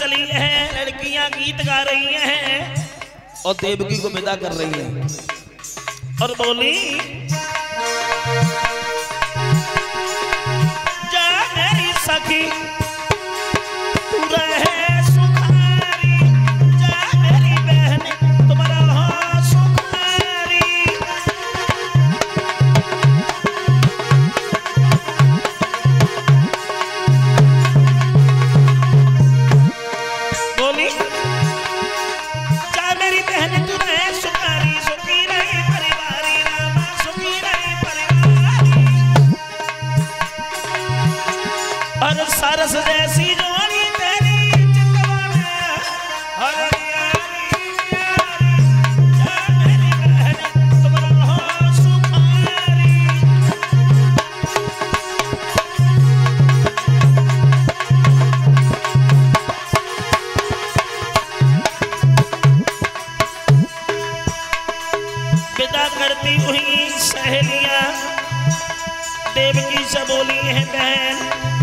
हैं लड़कियाँ गीत गा रही हैं। और देवकी को विदा कर रही हैं। और बोली सरस जैसी जोड़ी तेरी चितवा में हरियाली विदा हुई सहेलियाँ। देवकी से बोली है बहन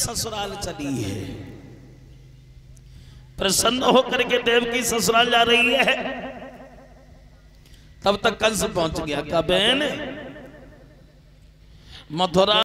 ससुराल चली है। प्रसन्न होकर के देव की ससुराल जा रही है। तब तक कंस पहुँच गया। का बहन, मथुरा